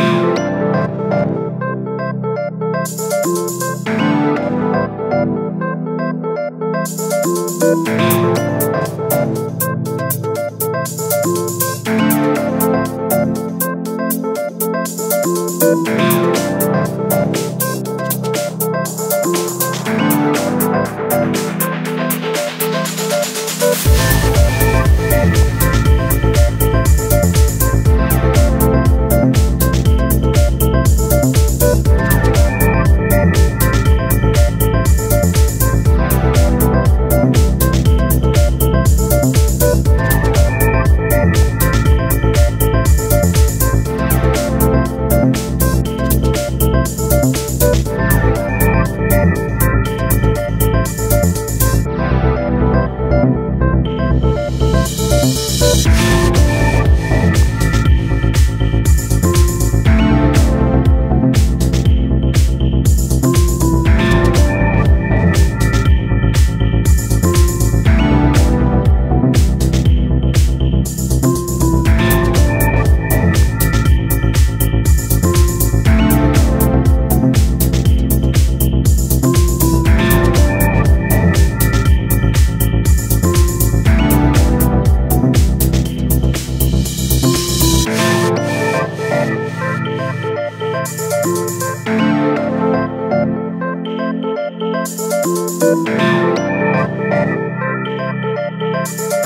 Thank you.